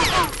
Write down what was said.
Oh.